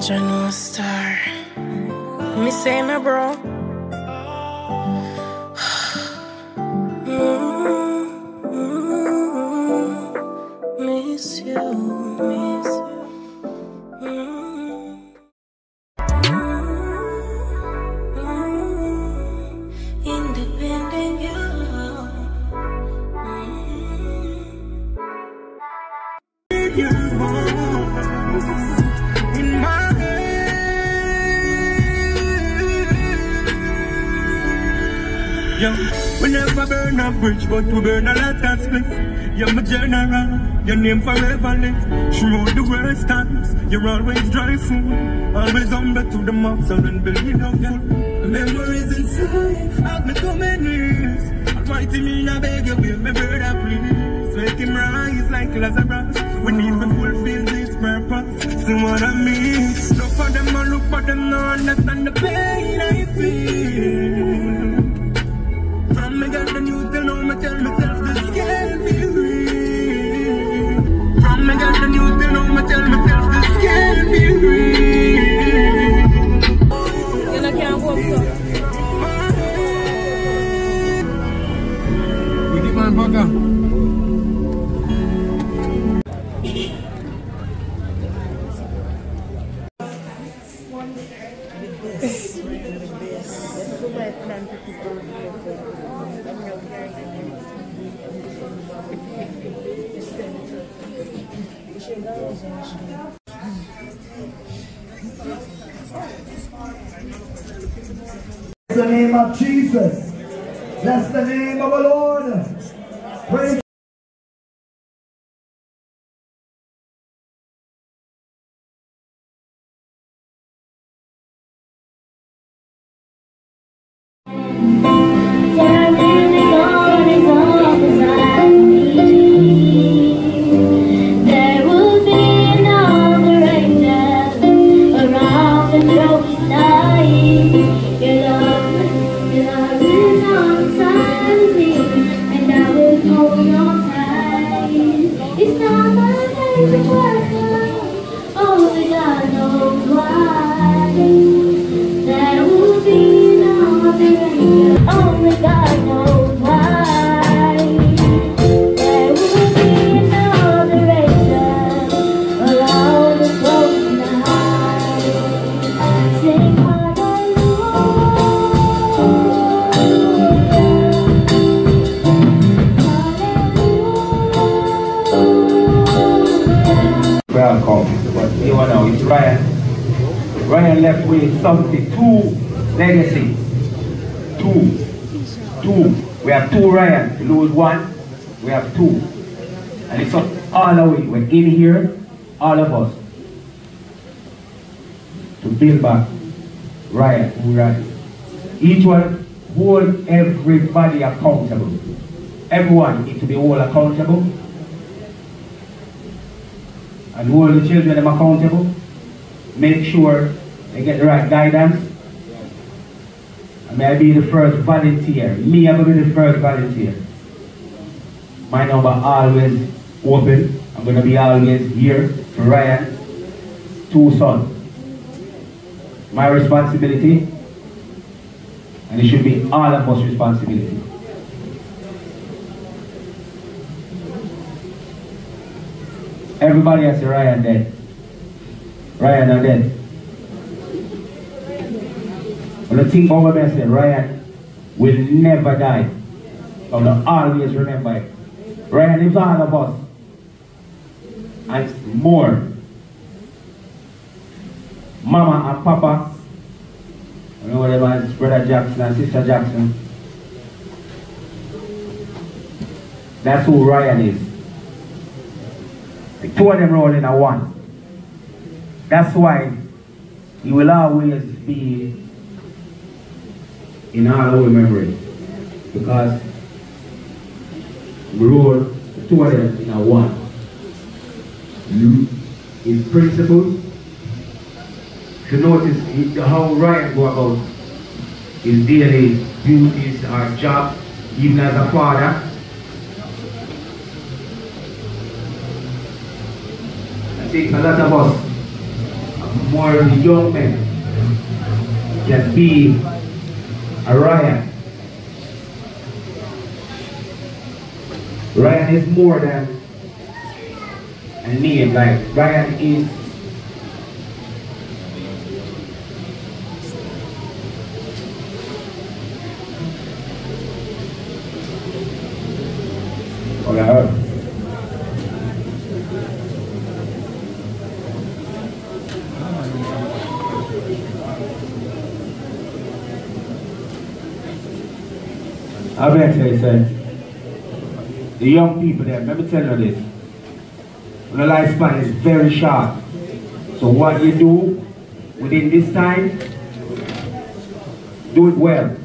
General Star. Let me say my bro. But we burn a lot of spliff. You're my general, your name forever live. Through the worst times, you're always dry food. Always humble to the muscle and believe of you. Memories inside, have me too many years. Almighty me, I beg you, will me brother please. Make him rise like Lazarus. We need to fulfill this purpose. See what I mean? Look for them, I look for them, no understand the pain I feel. Name of the Lord. Praise Everyone need to be all accountable and hold the children them accountable. Make sure they get the right guidance. And may I be the first volunteer. Me, I'm to be the first volunteer. My number always open. I'm going to be always here for Ryan, two sons. My responsibility, and it should be all of us responsibility. Everybody has a Ryan dead. Ryan are dead. When the think about me, I say Ryan will never die. I will always remember it. Ryan is all of us. And more. Mama and Papa. I know them as Brother Jackson and Sister Jackson. That's who Ryan is. The two of them roll in a one. That's why he will always be in our own memory. Because we roll the two of them in a one. His principles. You notice how Ryan go about his daily duties or job, even as a father. Think a lot of us more the young men can be a Ryan. Ryan is more than a name, like Ryan is The young people there, let me tell you this. The lifespan is very short. So what you do within this time, do it well.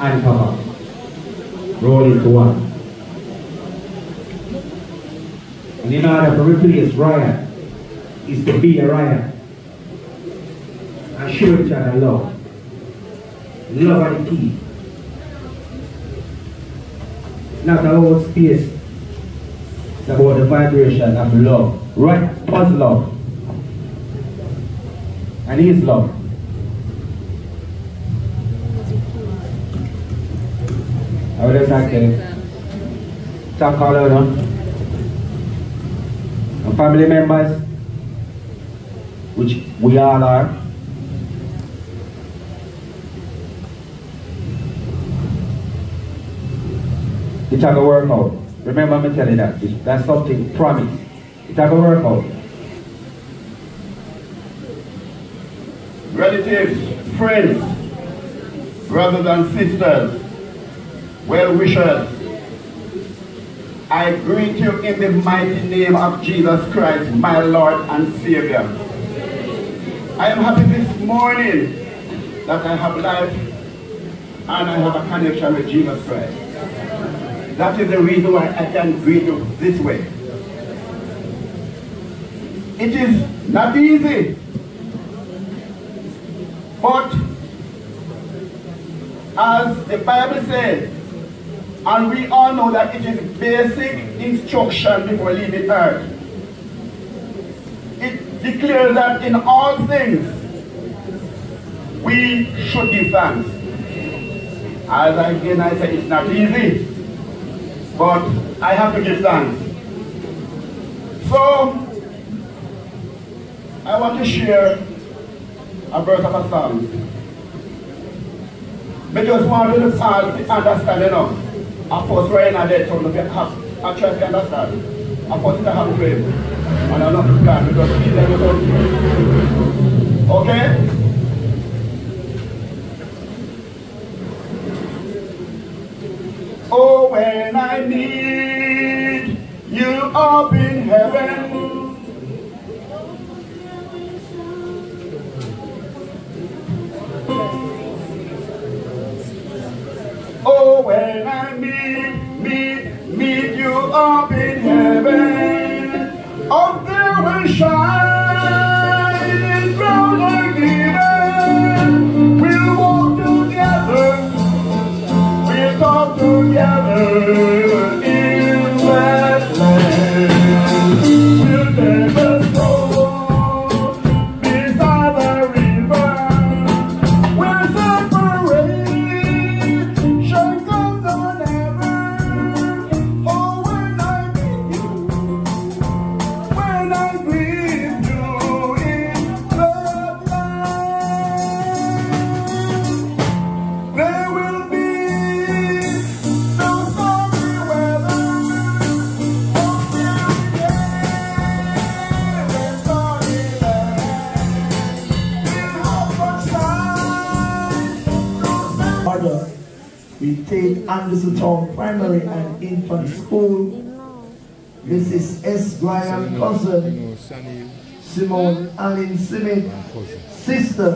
And Papa. Roll into one. And in order to replace Ryan, is to be a Ryan. And show each other love. It's not about space. It's about the vibration of love. Right? Was love. And his love. I would just like to thank all of them. And family members, which we all are. It's to work out. Remember me telling that. It's- That's something promise. It's to work out. relatives, friends, brothers and sisters, well wishers, I greet you in the mighty name of Jesus Christ, my Lord and Savior. I am happy this morning that I have life and I have a connection with Jesus Christ. That is the reason why I can greet you this way. It is not easy but as the Bible says, and we all know that it is basic instruction before leaving earth. It declares that in all things we should give thanks. As again I say, it's not easy, but I have to give thanks. So, I want to share a verse of a song. Me just want to start to understand, you know. Of course, right now, of you have, I try to understand. Of course, I have a dream. And I'm not plan because it's never done. Okay? Oh, when I need you up in heaven. Oh, when I meet, meet, meet you up in heaven, up there will shine together Take Anderson Town Primary and Infant School. This is S. Graham cousin, Simone Allen Simit, sister.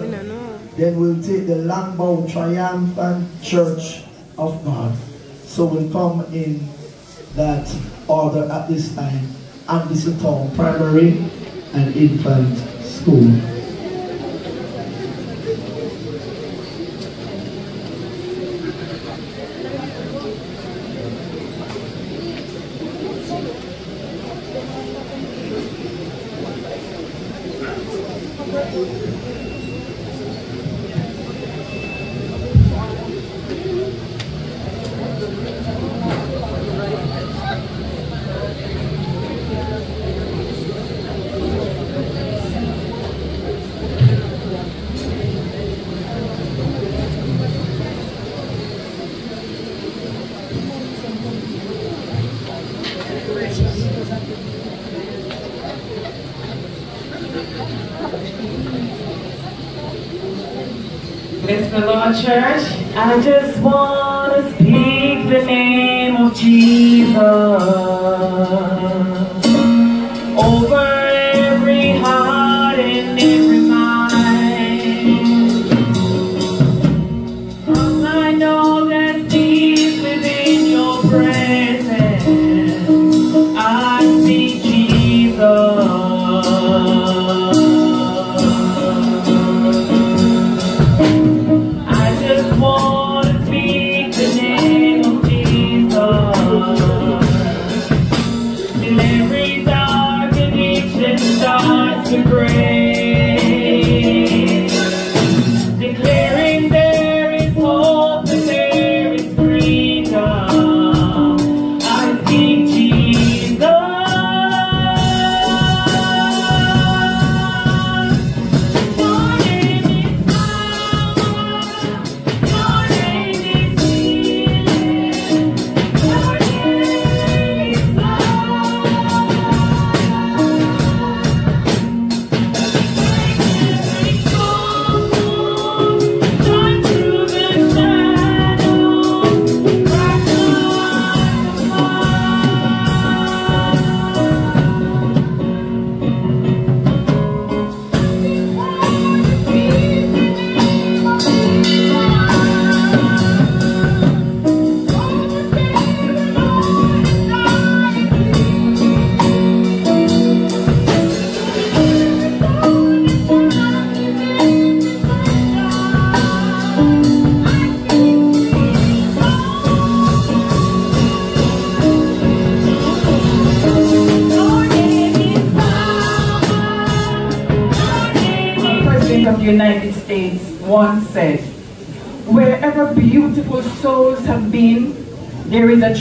Then we'll take the Langbow Triumphant Church of God. So we'll come in that order at this time. Anderson Town Primary and Infant School. Church. I just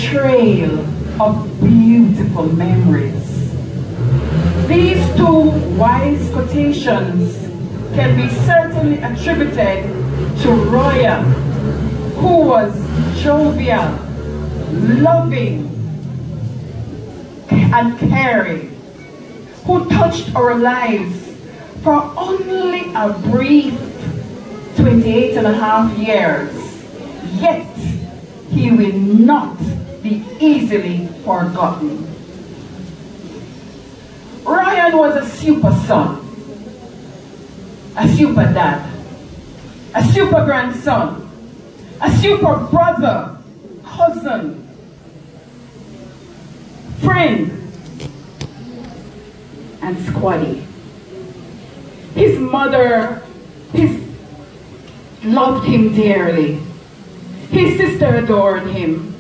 trail of beautiful memories. These two wise quotations can be certainly attributed to Roya, who was jovial, loving, and caring, who touched our lives for only a brief 28 and a half years. Forgotten. Ryan was a super son, a super dad, a super grandson, a super brother, cousin, friend, and squaddy. His mother, his loved him dearly. His sister adored him.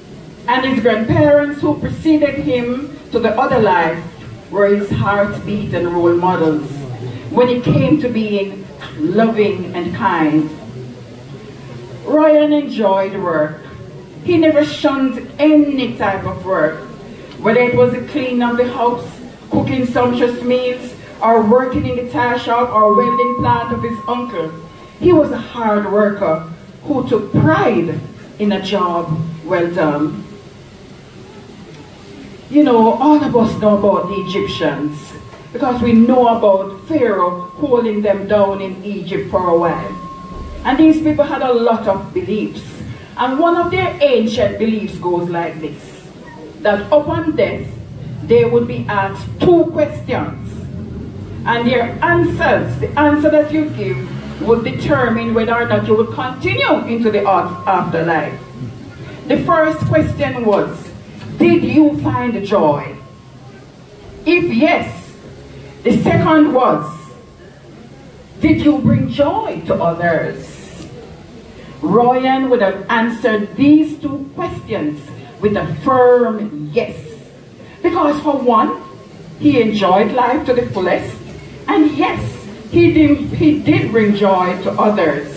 And his grandparents who preceded him to the other life were his heartbeat and role models when it came to being loving and kind. Ryan enjoyed work. He never shunned any type of work, whether it was the cleaning of the house, cooking sumptuous meals, or working in the tire shop or welding plant of his uncle. He was a hard worker who took pride in a job well done. You know, all of us know about the Egyptians because we know about Pharaoh holding them down in Egypt for a while. And these people had a lot of beliefs. And one of their ancient beliefs goes like this that upon death, they would be asked two questions. And their answers, the answer that you give, would determine whether or not you would continue into the afterlife. The first question was, did you find joy? If yes, the second was, did you bring joy to others? Ryan would have answered these two questions with a firm yes. Because for one, he enjoyed life to the fullest, and yes, he did, he did bring joy to others.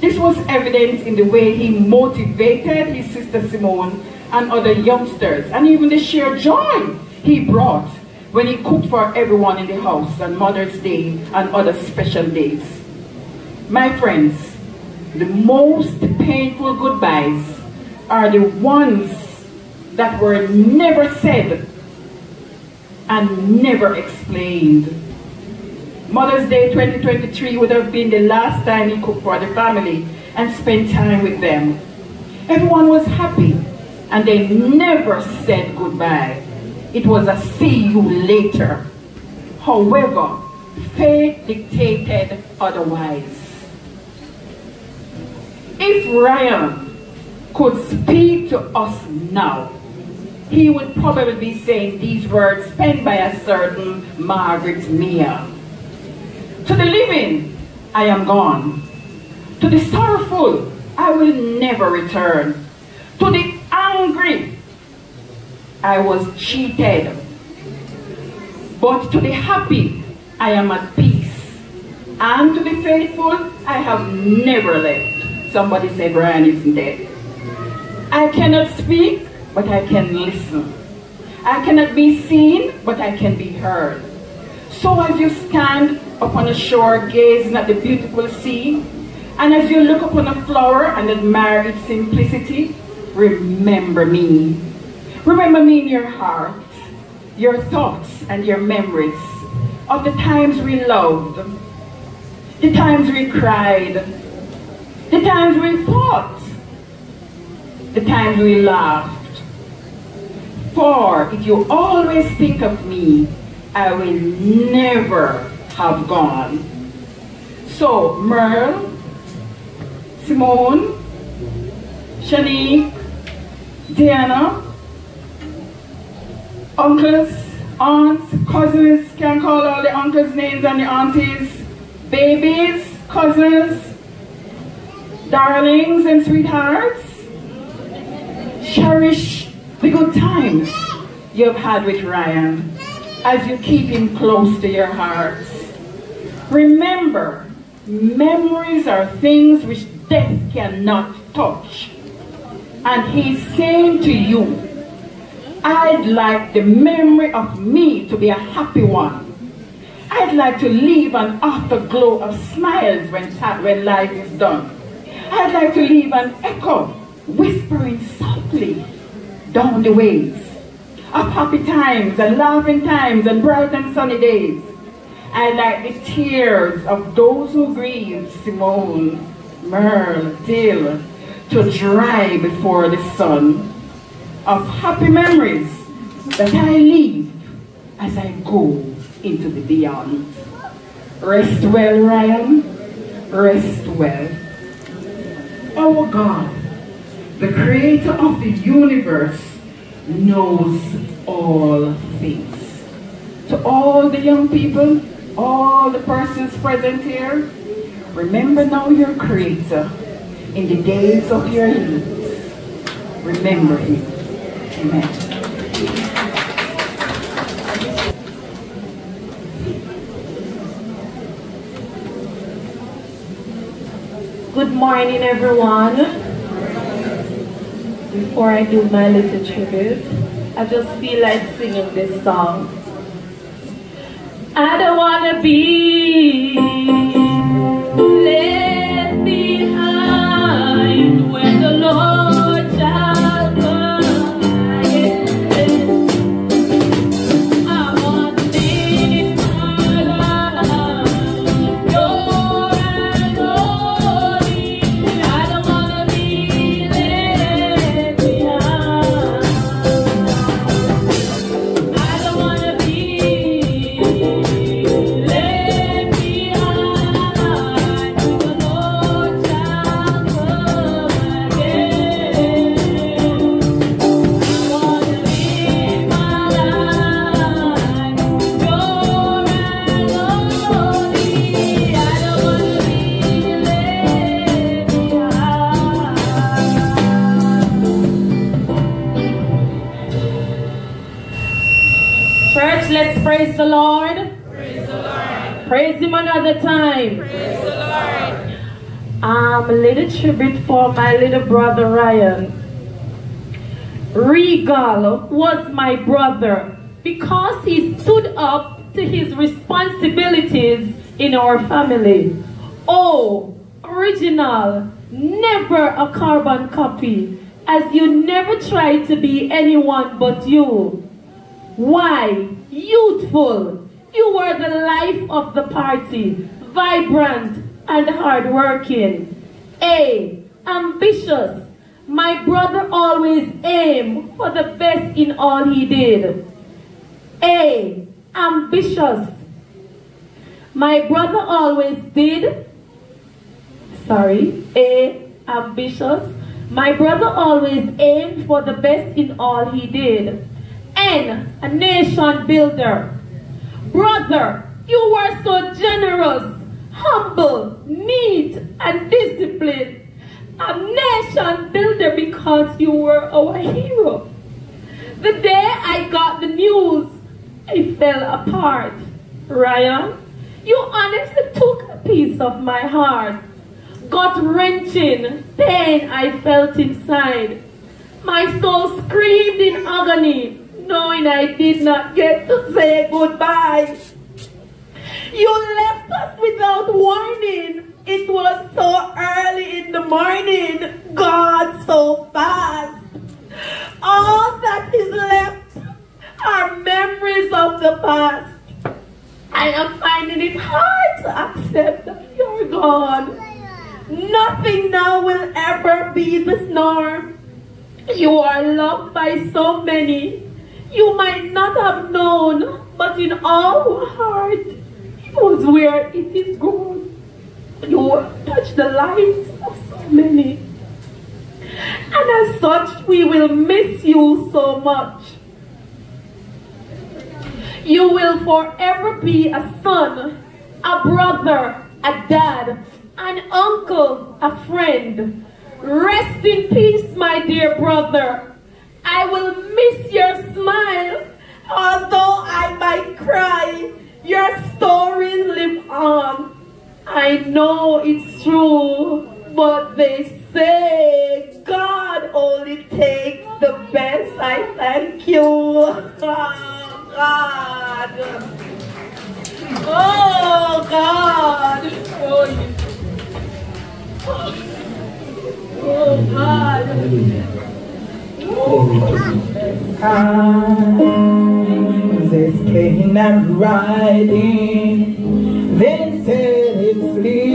This was evident in the way he motivated his sister Simone and other youngsters, and even the sheer joy he brought when he cooked for everyone in the house on Mother's Day and other special days. My friends, the most painful goodbyes are the ones that were never said and never explained. Mother's Day 2023 would have been the last time he cooked for the family and spent time with them. Everyone was happy and they never said goodbye. It was a see you later. However, fate dictated otherwise. If Ryan could speak to us now, he would probably be saying these words penned by a certain Margaret Mead. To the living, I am gone. To the sorrowful, I will never return. To the angry, I was cheated. But to the happy, I am at peace. And to the faithful, I have never left. Somebody said Brian is dead. I cannot speak, but I can listen. I cannot be seen, but I can be heard. So as you stand upon the shore gazing at the beautiful sea, and as you look upon a flower and admire its simplicity, remember me. Remember me in your heart, your thoughts and your memories of the times we loved, the times we cried, the times we fought, the times we laughed. For if you always think of me, I will never have gone. So, Merle, Simone, Shanique, Diana, uncles, aunts, cousins, can call all the uncles' names and the aunties, babies, cousins, darlings and sweethearts. Cherish the good times you've had with Ryan as you keep him close to your hearts. Remember, memories are things which death cannot touch. And he's saying to you, I'd like the memory of me to be a happy one. I'd like to leave an afterglow of smiles when, when life is done. I'd like to leave an echo whispering softly down the ways of happy times and laughing times and bright and sunny days. I like the tears of those who grieve Simone, Merle, Dill, to dry before the sun of happy memories that I leave as I go into the beyond. Rest well, Ryan. Rest well. Our God, the creator of the universe, knows all things. To all the young people, all the persons present here, remember now your creator in the days of your youth. Remember him. Amen. Good morning, everyone. Before I do my little tribute, I just feel like singing this song. I don't wanna be tribute for my little brother Ryan. Regal was my brother because he stood up to his responsibilities in our family. Oh, original, never a carbon copy, as you never tried to be anyone but you. Why? Youthful. You were the life of the party, vibrant and hardworking. A. Ambitious. My brother always aimed for the best in all he did. A. Ambitious. My brother always did. Sorry. A. Ambitious. My brother always aimed for the best in all he did. N. A nation builder. Brother, you were so generous, humble, neat, and disciplined. A nation builder because you were our hero. The day I got the news, I fell apart. Ryan, you honestly took a piece of my heart. Gut wrenching pain I felt inside. My soul screamed in agony, knowing I did not get to say goodbye. You left us without warning. It was so early in the morning. God, so fast. All that is left are memories of the past. I am finding it hard to accept that you're gone. Nothing now will ever be the norm. You are loved by so many. You might not have known, but in our heart, was where it is grown. You touch the lives of so many. And as such, we will miss you so much. You will forever be a son, a brother, a dad, an uncle, a friend. Rest in peace, my dear brother. I will miss your smile. Although I might cry, your story live on. I know it's true, but they say God only takes the best. I thank you. Oh, God. Oh, God. Oh, oh God. Times is plain and riding, they said it's leading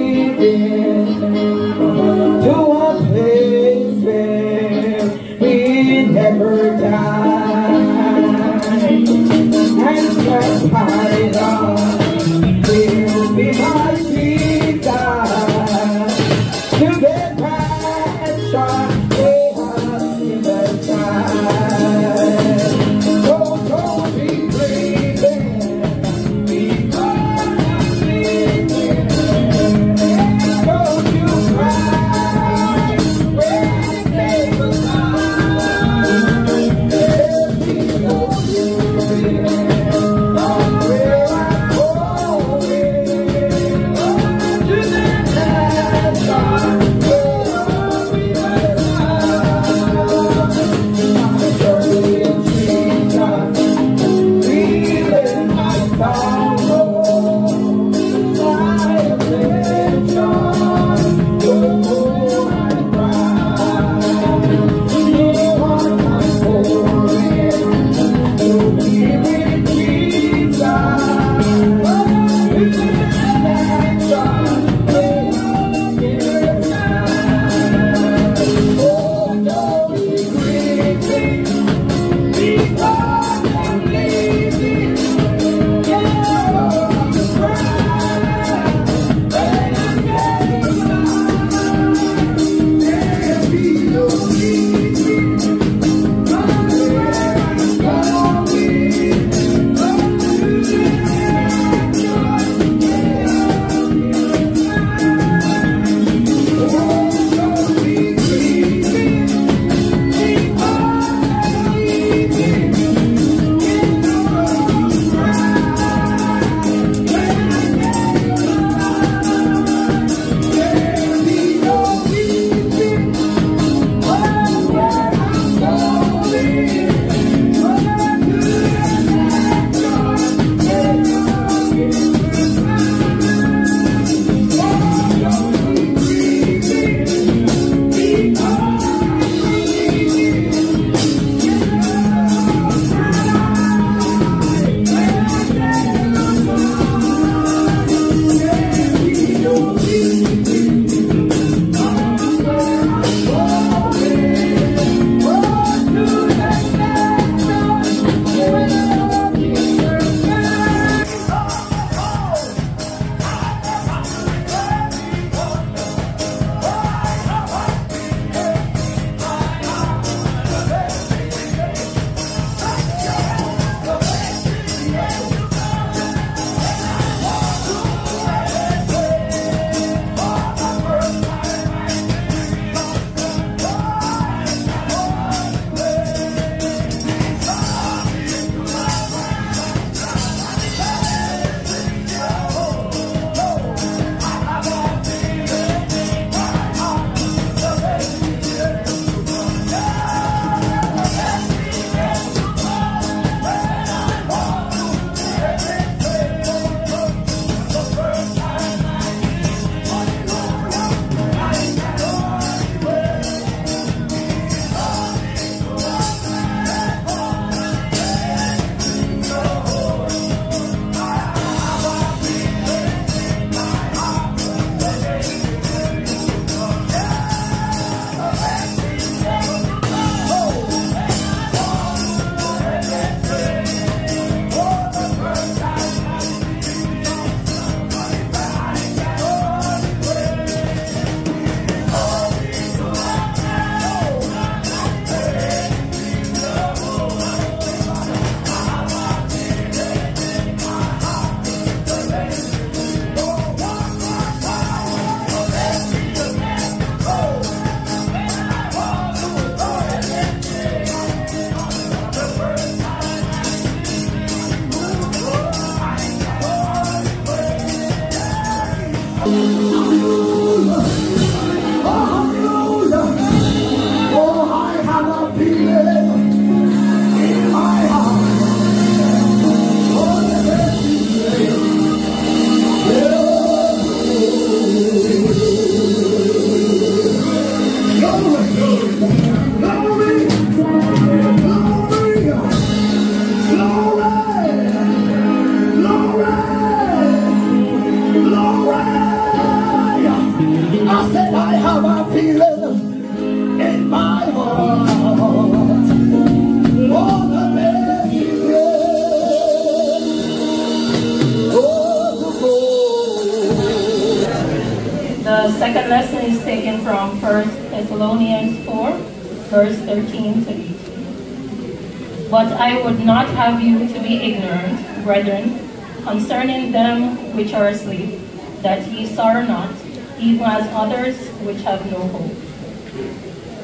others which have no hope.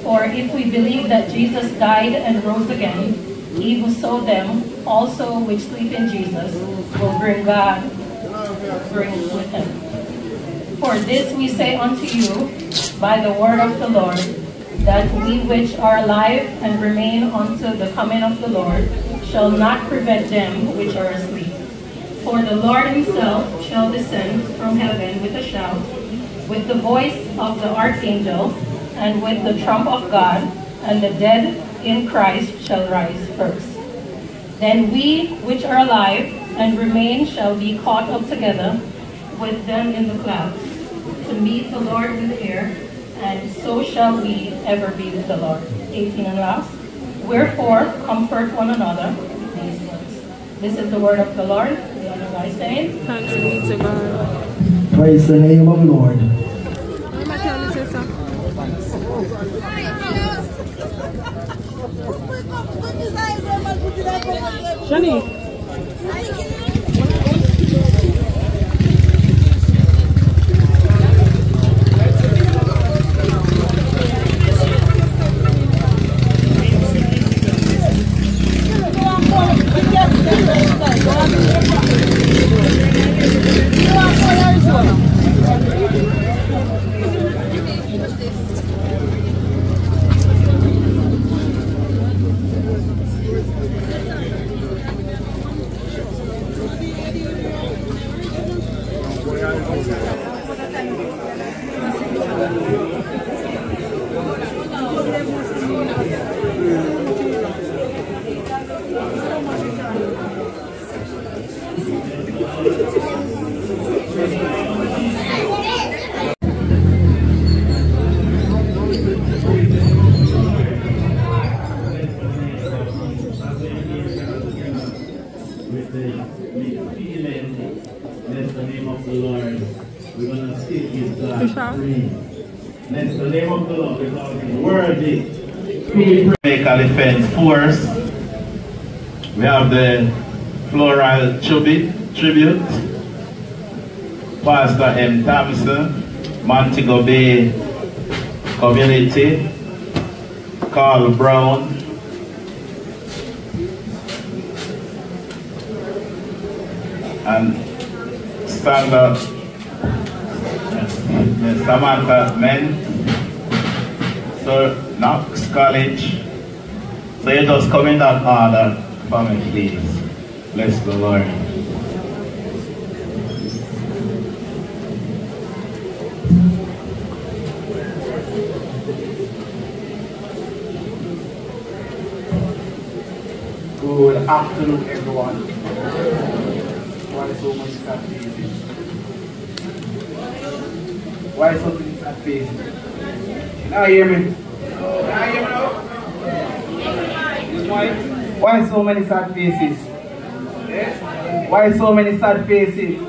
For if we believe that Jesus died and rose again, he who saw them also which sleep in Jesus will bring God, bring with him. For this we say unto you by the word of the Lord, that we which are alive and remain unto the coming of the Lord shall not prevent them which are asleep. For the Lord himself shall descend from heaven with a shout, with the voice of the archangel, and with the trump of God, and the dead in Christ shall rise first. Then we which are alive and remain shall be caught up together with them in the clouds to meet the Lord in the air, and so shall we ever be with the Lord. 18 and last. Wherefore, comfort one another. This is the word of the Lord. We honor thy. Thanks be to God. Praise the name of Lord. Johnny. with the feeling, bless the name of the Lord. We're going to still give God praise. The name of the Lord because He's worthy. Medical Defense Force. We have the floral tribute, tribute. Pastor M. Thompson, Montego Bay Community, Carl Brown, and stand up. Samantha Men, Sir Knox College. So you just come in that order for me, please. Bless the Lord. Afternoon, everyone. Why so much sad faces? Why so many sad faces? Now hear me? Now hear me now? Why? Why so many sad faces? Why so many sad faces?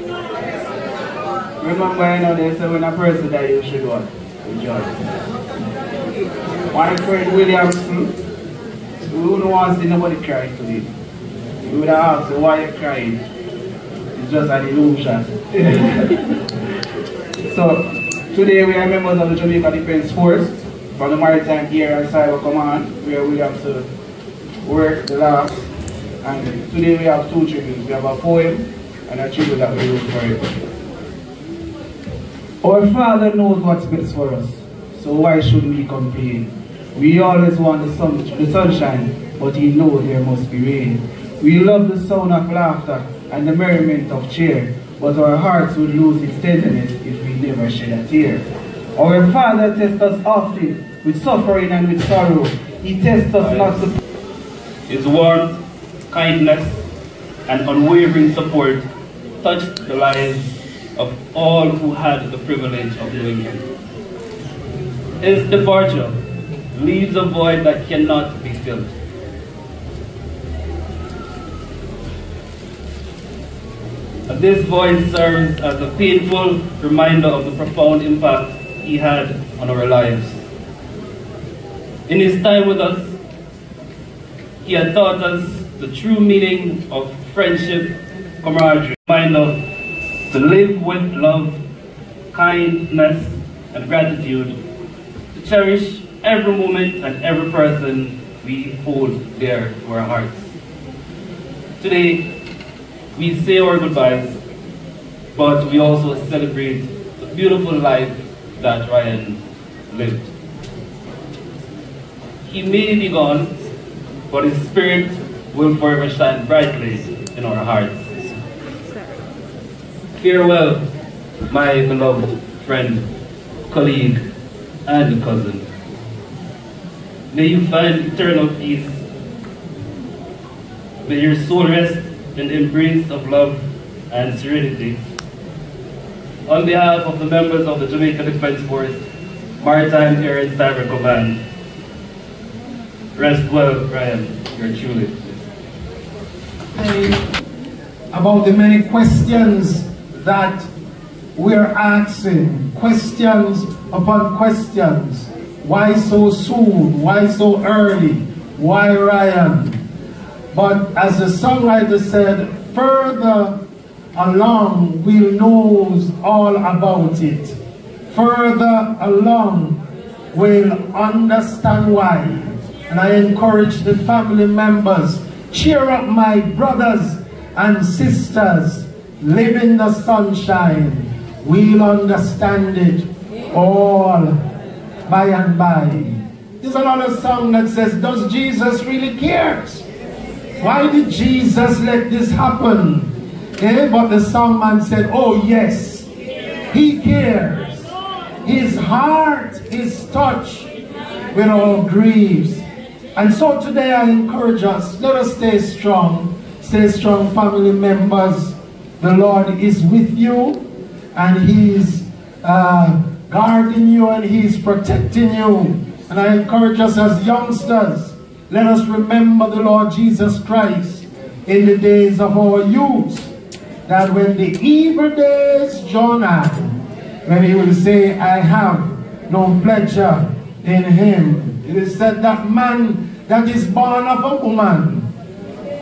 Remember, you know, they say when a person dies, you should what? Rejoice. My friend Williamson, we wouldn't want to see nobody cry today. We would have asked, why you crying? It's just an illusion. so, today we are members of the Jamaica Defense Force from the Maritime Air and Cyber Command, where we have to work the last. And today we have two tributes. We have a poem and a tribute that we wrote for. Our Father knows what's best for us, so why should we complain? We always want the, sun, the sunshine, but He knows there must be rain. We love the sound of laughter and the merriment of cheer, but our hearts would lose its tenderness if we never shed a tear. Our Father tests us often with suffering and with sorrow. He tests us not to His warmth, kindness, and unwavering support touched the lives of all who had the privilege of knowing him. His departure leaves a void that cannot be filled. Uh, this void serves as a painful reminder of the profound impact he had on our lives. In his time with us, he had taught us the true meaning of friendship, camaraderie, reminder to live with love, kindness, and gratitude, to cherish every moment and every person we hold dear to our hearts. Today, we say our goodbyes, but we also celebrate the beautiful life that Rayon lived. He may be gone, but his spirit will forever shine brightly in our hearts. Farewell, my beloved friend, colleague, and cousin. May you find eternal peace. May your soul rest in the embrace of love and serenity. On behalf of the members of the Jamaica Defense Force, Maritime Air and Cyber Command, rest well, Rayon. You're truly. about the many questions that we're asking, questions upon questions. Why so soon? Why so early? Why Rayon? But as the songwriter said, further along we'll know all about it. Further along we'll understand why. And I encourage the family members, cheer up my brothers and sisters, live in the sunshine. We'll understand it all by and by. There's another song that says, does Jesus really care? Why did Jesus let this happen? Eh? But the songman said, oh yes, he cares. His heart is touched with all griefs. And so today I encourage us, let us stay strong. Stay strong, family members. The Lord is with you and He's uh, guarding you and He's protecting you. And I encourage us as youngsters, let us remember the Lord Jesus Christ in the days of our youth. That when the evil days draw nigh, when He will say, I have no pleasure in Him. It is said that man that is born of a woman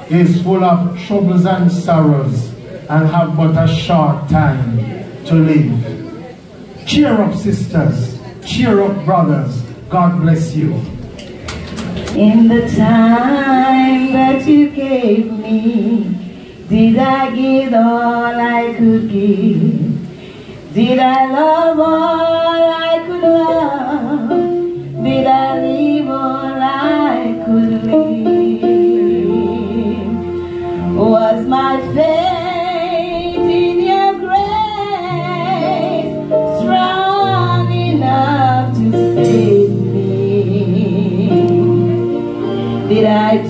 is full of troubles and sorrows and have but a short time to live. Cheer up, sisters. Cheer up, brothers. God bless you. In the time that you gave me, did I give all I could give? Did I love all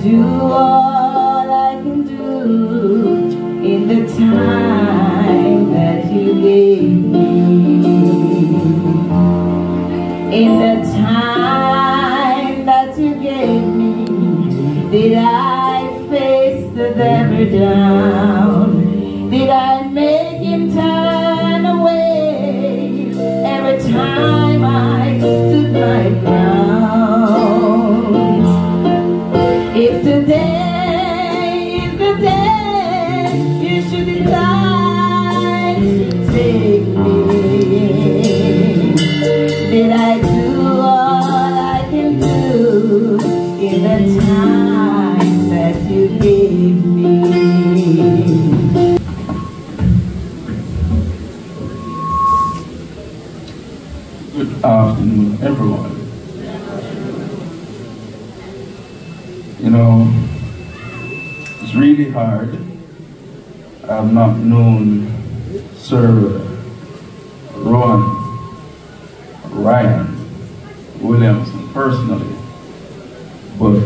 do all I can do in the time that you gave me? In the time that you gave me, did I face the devil down? Not known Sir Ron Rayon Williamson personally, but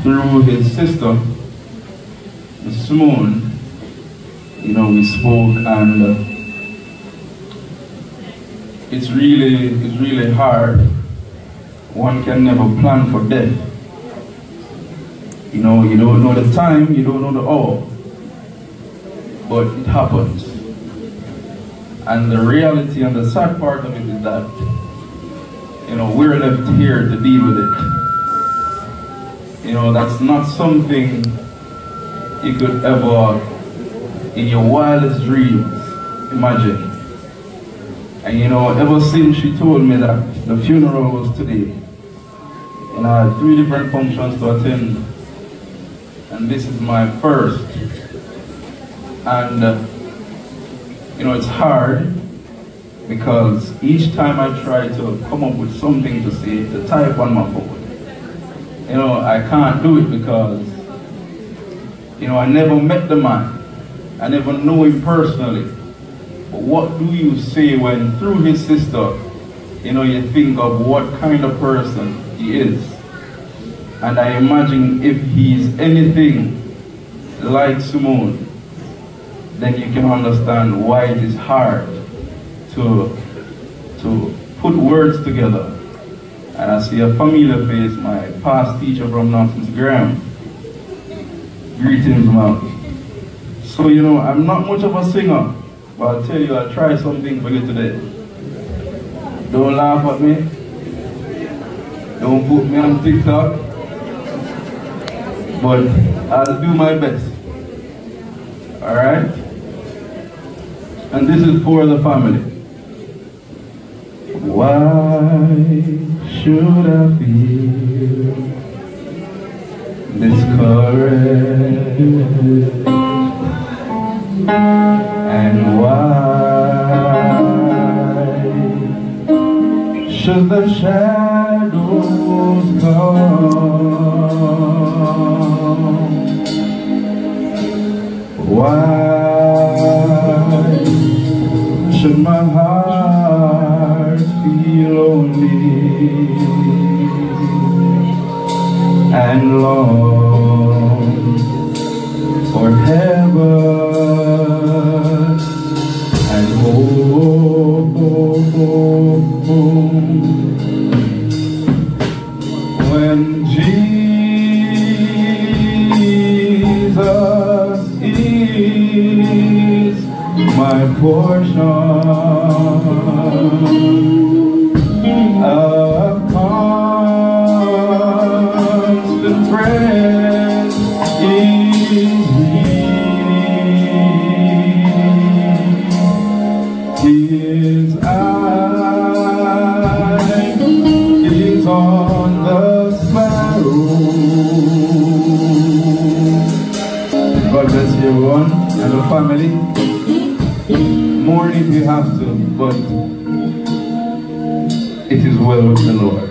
through his sister, Miss Simone, you know, we spoke and uh, it's really, it's really hard. One can never plan for death. You know, you don't know the time, you don't know the hour, but it happens. And the reality and the sad part of it is that you know, we're left here to deal with it. You know, that's not something you could ever, in your wildest dreams, imagine. And you know, ever since she told me that the funeral was today, and I had three different functions to attend, and this is my first. And, uh, you know, it's hard because each time I try to come up with something to say, to type on my phone, you know, I can't do it because, you know, I never met the man. I never know him personally. But what do you say when through his sister, you know, you think of what kind of person he is? And I imagine if he's anything like Simone, then you can understand why it is hard to, to put words together. And I see a familiar face, my past teacher from Nonsense Graham. Greetings, ma'am. So, you know, I'm not much of a singer, but I'll tell you, I'll try something for you today. Don't laugh at me. Don't put me on TikTok. But I'll do my best. Alright? And this is for the family. Why should I feel discouraged? And why should the shadows come? Why lonely and long for heaven and home when Jesus is my portion. It is well with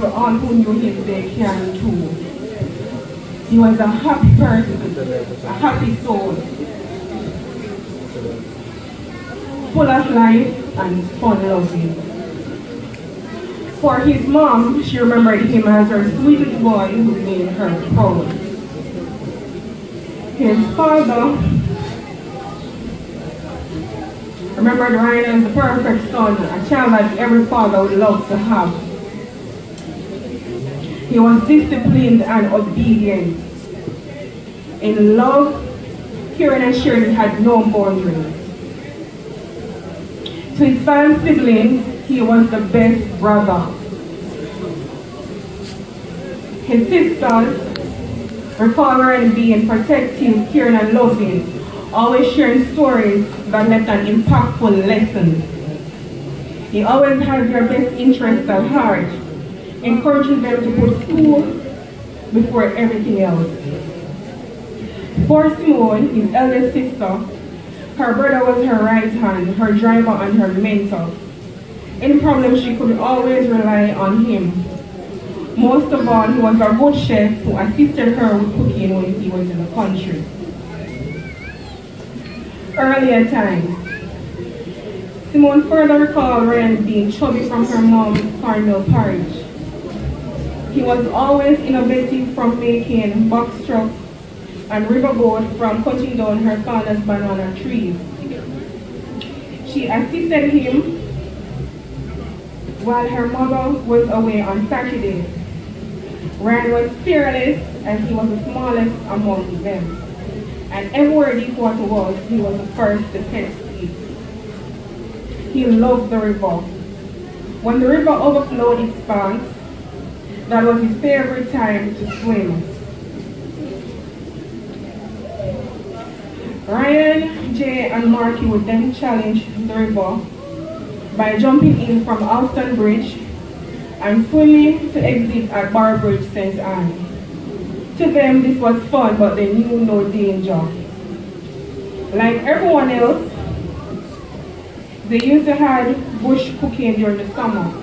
for all who knew him, they can too. He was a happy person, a happy soul, full of life and fun loving. For his mom, she remembered him as her sweetest boy who made her proud. His father remembered Rayon as the perfect son, a child that every father would love to have. He was disciplined and obedient. In love, Kieran and sharing had no boundaries. To his five siblings, he was the best brother. His sisters recall Rayon being protective, caring and loving, always sharing stories that left an impactful lesson. He always had their best interests at heart, encouraging them to put school before everything else. For Simone, his eldest sister, her brother was her right hand, her driver and her mentor. Any problem, she could always rely on him. Most of all, he was a good chef who assisted her with cooking when he was in the country. Earlier times, Simone further recalled Ren being chubby from her mom's cornmeal porridge. He was always innovative from making box trucks and riverboat from cutting down her father's banana trees. She assisted him while her mother was away on Saturdays. Rayon was fearless as he was the smallest among them. And everywhere Deepwater was, he was the first to test it. He loved the river. When the river overflowed its banks, that was his favorite time to swim. Rayon, Jay, and Marky would then challenge the river by jumping in from Alston Bridge and swimming to exit at Bar Bridge St. Anne. To them, this was fun, but they knew no danger. Like everyone else, they used to have bush cooking during the summer.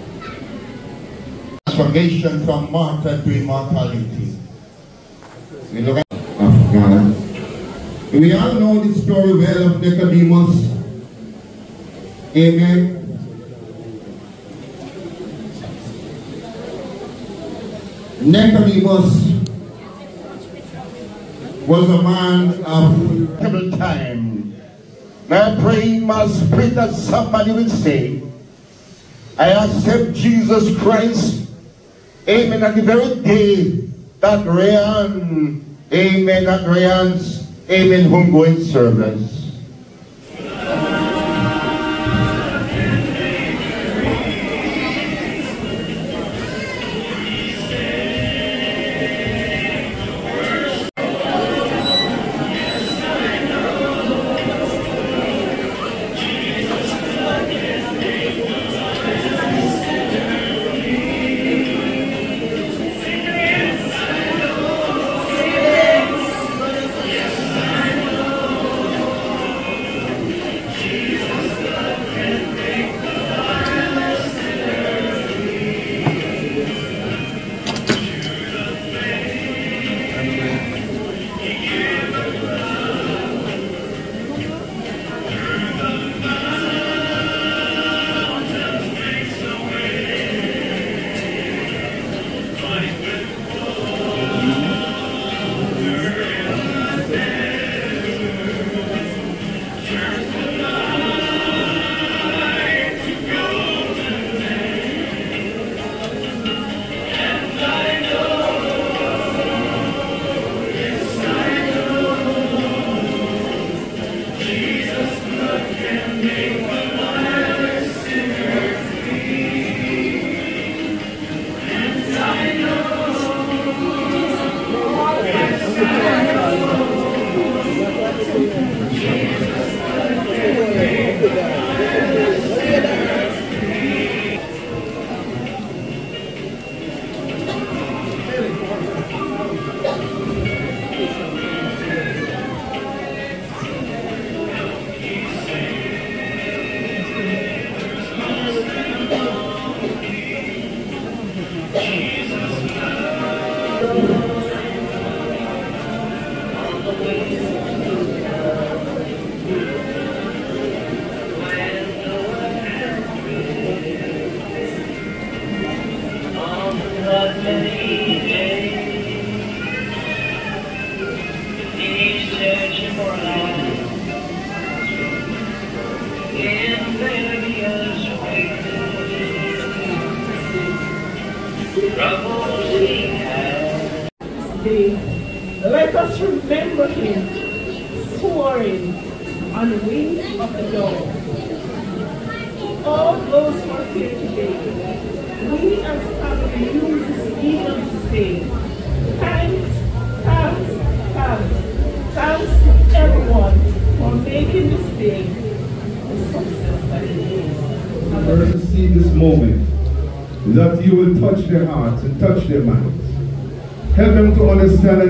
Transformation from martyr to immortality. We look at We all know the story well of Nicodemus. Amen. Nicodemus was a man of terrible time. Now I pray my spirit that somebody will say, I accept Jesus Christ, amen, at the very day that Rayon, amen, at Rayon's, amen, homegoing service.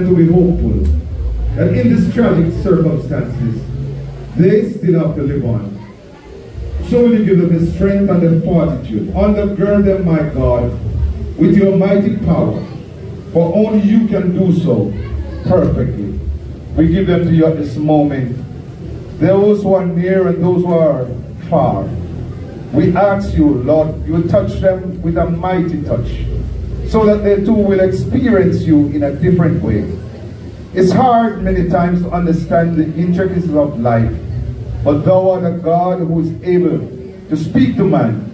To be hopeful that in these tragic circumstances, they still have to live on. So will you give them the strength and the fortitude. Undergird them, my God, with your mighty power, for only you can do so perfectly. We give them to you at this moment. Those who are near and those who are far. We ask you, Lord, you touch them with a mighty touch so that they too will experience you in a different way. It's hard many times to understand the intricacies of life, but thou art a God who is able to speak to man,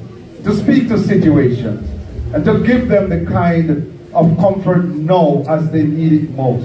to speak to situations, and to give them the kind of comfort now as they need it most.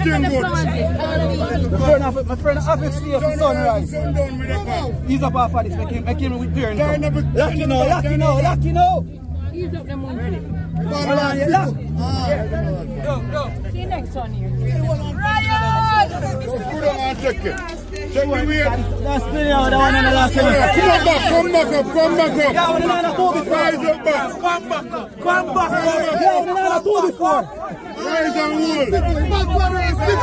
Everything good. My friend, my friend, to stay for sunrise. Sundown with the car. He's up off of this. Make him, make him with beer. Turn up it. Lucky now, lucky now, lucky now. Ease up one. Hold on, you lock. See you next one here. And check it. Check the weight. That's the the one in the last Come back, come back up, come back up. Yeah, when the man two before. Rise up back. Come back up. Come back up. Yeah, when the man two before. Rise and hold. Backward and slip.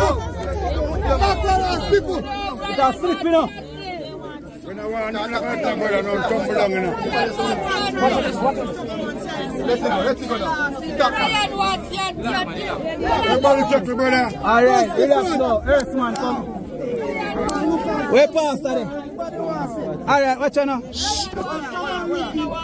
Backward and slip. It has slip, you know. When I want, I'm not going to talk about it, no, tumble down, you know. Let it go, let it go now. Everybody check the brother. All right, relax now. Earthman, come. Where pastor there? All right, watch out now. Yeah,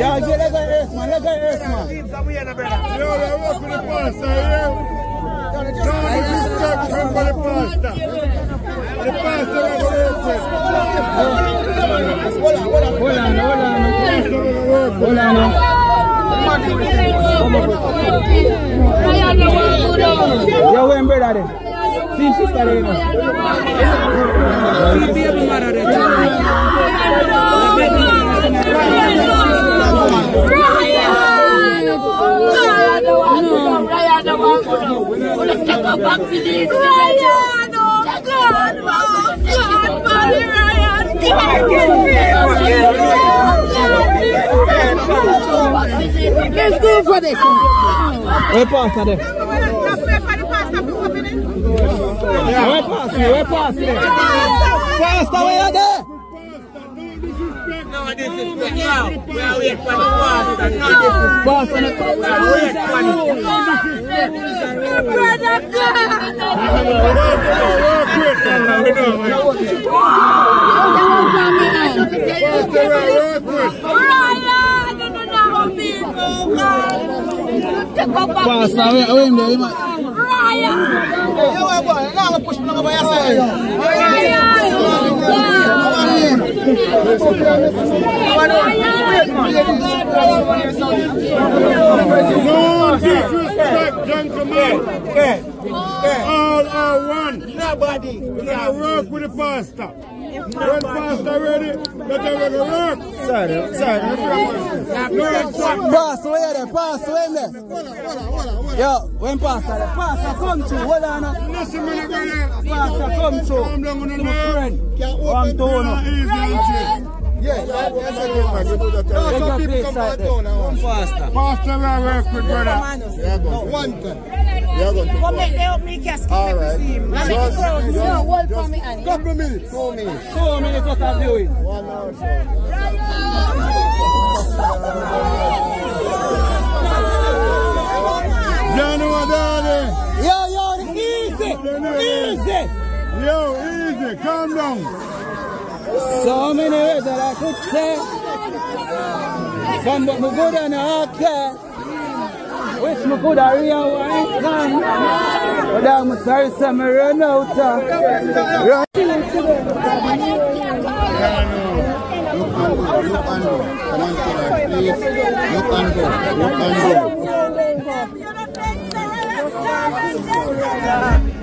Yeah, get let go Earthman, let go Earthman. Yo, they work with the pastor, yeah? Don't disrespect him for the pastor. The pastor will work with. Hold on, hold on, hold on. Hold on now. Yo, when brother there? See sister there, you know. See baby mother there. Let's go for this. Where pastor there? Where pastor? Where pastor there? Pastor, where you there? No disrespect now. We are waiting for the pastor. No disrespect. Pastor, We are waiting for the Brother Pastor, where, where him there? No disrespect, gentlemen. All are one. Nobody. We gotta work with the pastor. When pastor ready, let them go work. Sorry, sorry. Pastor, where you there? Pastor, where him there? Yo, when pastor there? Pastor, come through. Hold on. now. Listen, man, brother. Pastor, come through. Calm down on the To my nerve. friend. One donor. Easy and chill. Yeah, that's a good man. You do that. Let your place right there. One pastor. Pastor, we work with brother. One time. Come make they help me casket. All right. Just- go. just- No, hold for me. Annie. Couple minutes. Two minutes. Two minutes what I'm doing. One hour. January. Yo, yo, easy. Easy. Yo, easy. Calm down. So many ways that I could say. Some but me good and okay. Wish me could have real wine can. But I'm sorry, say me run out. uh, Run. Come on, Hallelujah.